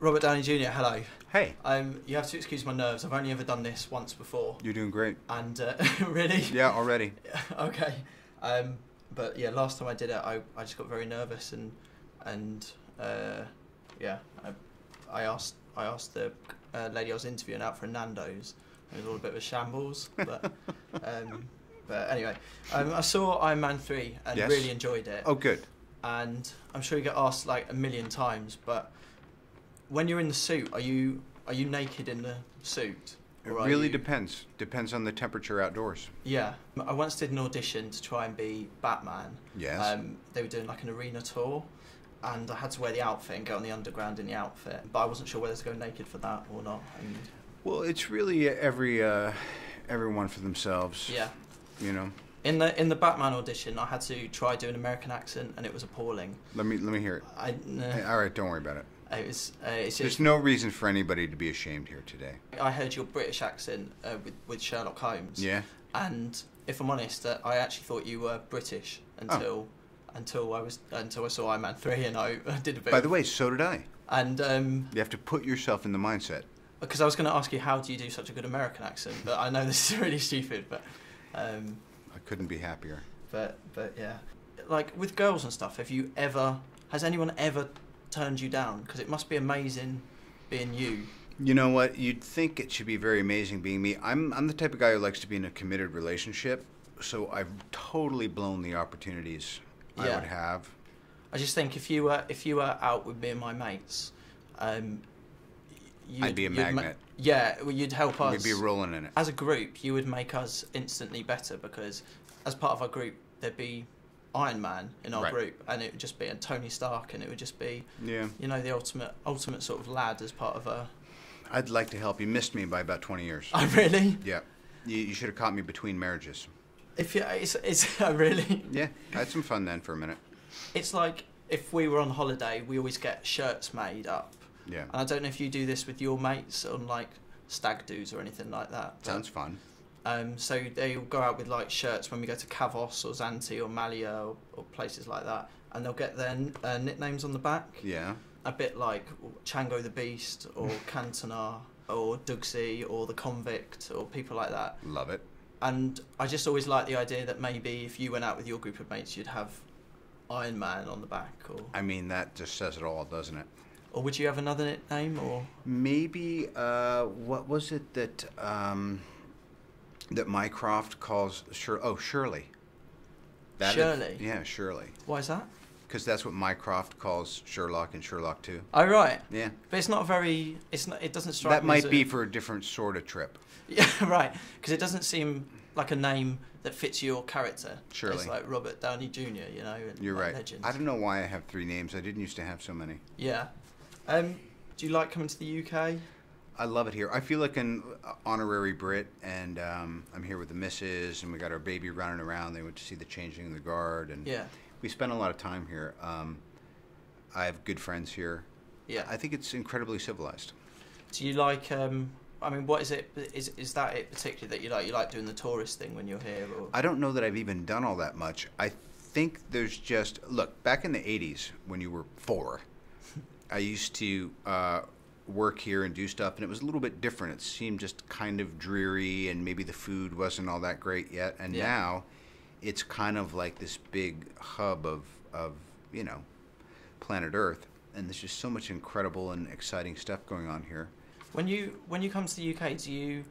Robert Downey Jr. Hello. Hey, Um, you have to excuse my nerves. I've only ever done this once before, you're doing great. and uh, really, Yeah, already. okay. Um, but yeah, last time I did it, I, I just got very nervous and and uh, yeah, I, I asked I asked the uh, lady I was interviewing out for a Nando's. It was all a bit of a shambles, but um, but anyway, um, I saw Iron Man three and Yes. really enjoyed it. Oh, good. and I'm sure you get asked like a million times, but when you're in the suit, are you are you naked in the suit? It really you- depends. Depends on the temperature outdoors. Yeah, I once did an audition to try and be Batman. Yes. Um, they were doing like an arena tour, and I had to wear the outfit and go on the underground in the outfit, but I wasn't sure whether to go naked for that or not. And well, it's really every uh, everyone for themselves. yeah, You know. in the in the Batman audition, I had to try do an American accent, and it was appalling. Let me let me hear it. I Hey, uh, all right, don't worry about it. It was uh, it's just There's no reason for anybody to be ashamed here today. I heard your British accent uh, with, with Sherlock Holmes. Yeah. And if I'm honest, uh, I actually thought you were British until until I was until I saw Iron Man three, and I, I did a bit. By the way, so did I. and um, You have to put yourself in the mindset. because I was going to ask you how do you do such a good American accent, but I know this is really stupid, but um, I couldn't be happier. but but yeah, like with girls and stuff. Have you ever has anyone ever turned you down? Because it must be amazing being you. You know what? You'd think it should be very amazing being me. I'm I'm the type of guy who likes to be in a committed relationship, so I've totally blown the opportunities I would have. I just think if you were if you were out with me and my mates, um, you'd, I'd be a you'd ma- magnet. yeah, well, you'd help us. We'd be rolling in it. as a group, you would make us instantly better because as part of our group, there'd be Iron Man in our Right. group, and it would just be and Tony Stark, and it would just be Yeah. you know the ultimate ultimate sort of lad as part of a. I'd like to help. You missed me by about 20 years. I oh, really, Yeah. You, you should have caught me between marriages. if you, it's it's I oh, really, Yeah. I had some fun then for a minute. it's like if we were on holiday, we always get shirts made up, Yeah. and I don't know if you do this with your mates on like stag do's or anything like that. Sounds fun. Um, so they'll go out with like shirts when we go to Kavos or Zante or Malia or, or places like that, and they'll get their uh, nicknames on the back, Yeah. a bit like Chango the Beast or Cantona or Dugsy or the Convict or people like that. Love it. And I just always like the idea that maybe if you went out with your group of mates, you'd have Iron Man on the back, or I mean, that just says it all, doesn't it? or would you have another nickname or Maybe uh, what was it that um, that Mycroft calls Shir- oh Shirley. That is- Shirley? yeah, Shirley. why is that? Because that's what Mycroft calls Sherlock and Sherlock too. Oh right, Yeah, but it's not very. It's not. It doesn't strike that me as might a- be for a different sort of trip. Yeah, right. Because it doesn't seem like a name that fits your character. Surely. It's like Robert Downey Jr., you know. and You're like right. Legends. I don't know why I have three names. I didn't used to have so many. Yeah. Um, do you like coming to the UK? I love it here. I feel like an honorary Brit, and um, I'm here with the missus, and we got our baby running around. They went to see the changing of the guard, and Yeah. we spent a lot of time here. Um, I have good friends here. Yeah. I think it's incredibly civilized. do you like? Um, I mean, what is it? Is is that it particularly that you like? You like doing the tourist thing when you're here, or I don't know that I've even done all that much. I think there's just look back in the '80s when you were four. I used to uh, work here and do stuff, and it was a little bit different. It seemed just kind of dreary, and maybe the food wasn't all that great yet. And Yeah. now, it's kind of like this big hub of of you know, planet Earth, and there's just so much incredible and exciting stuff going on here. when you when you come to the UK, do you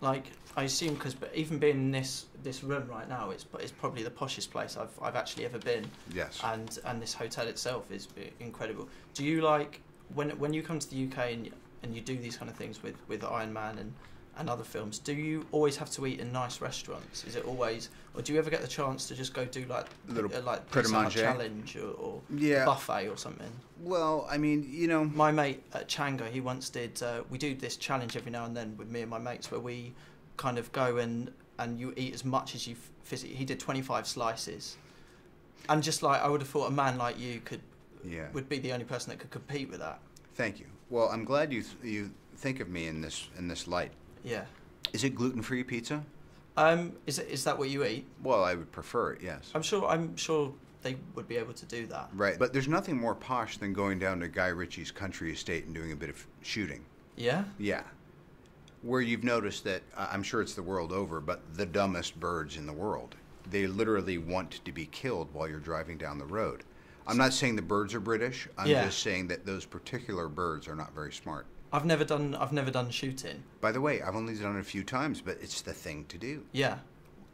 like? I assume because even being in this this room right now, it's but it's probably the poshest place I've I've actually ever been. Yes. and and this hotel itself is incredible. Do you like when when you come to the UK and and you do these kind of things with with Iron Man and and other films? Do you always have to eat in nice restaurants? Is it always, or do you ever get the chance to just go do like Little uh, like pret a Pizza Hut challenge or, or Yeah. buffet or something? Well, I mean, you know, My mate at Chango, he once did. Uh, we do this challenge every now and then with me and my mates, where we kind of go and and you eat as much as you physically. He did twenty five slices, and just like I would have thought, a man like you could yeah. would be the only person that could compete with that. Thank you. Well, I'm glad you th- you think of me in this in this light. Yeah. Is it gluten free pizza? Um, is it, is that what you eat? Well, I would prefer it. Yes. I'm sure. I'm sure they would be able to do that. Right. But there's nothing more posh than going down to Guy Ritchie's country estate and doing a bit of shooting. Yeah. Yeah. Where you've noticed that, I- I'm sure it's the world over, but the dumbest birds in the world. They literally want to be killed while you're driving down the road. I'm not saying the birds are British. I'm Yeah. just saying that those particular birds are not very smart. I've never done I've never done shooting. By the way, I've only done it a few times, but it's the thing to do. Yeah.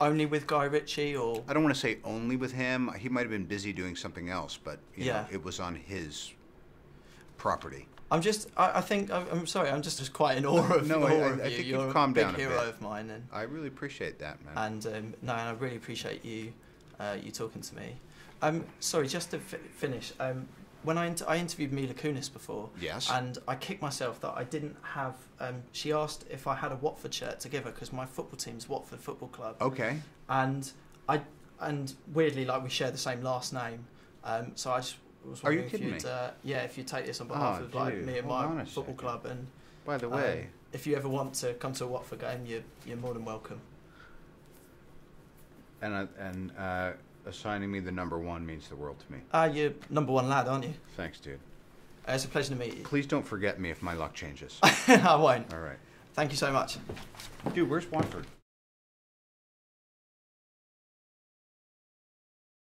Only with Guy Ritchie or I don't want to say only with him. He might have been busy doing something else, but you know, Yeah. it was on his property. I'm just I, I think I'm, I'm sorry I'm just, just quite in awe of, No, I- I- of I you. think You're you've a big hero of mine and I really appreciate that, man. and um, no, and I really appreciate you uh, you talking to me. Um, sorry, just to fi- finish. Um, when I inter- I interviewed Mila Kunis before, yes. and I kicked myself that I didn't have. Um, she asked if I had a Watford shirt to give her because my football team's Watford Football Club, okay. and I and weirdly like we share the same last name. Um, so I just was Are you wondering if you'd me? uh, yeah if you take this on behalf Oh, of like dude, me and hold my football club, and By the um, way, if you ever want to come to a Watford game, you're you're more than welcome. And uh, and uh, assigning me the number one means the world to me. Ah, you're number one lad, aren't you? Thanks, dude. Uh, it's a pleasure to meet you. Please don't forget me if my luck changes. I won't. All right. Thank you so much. Dude, where's Watford?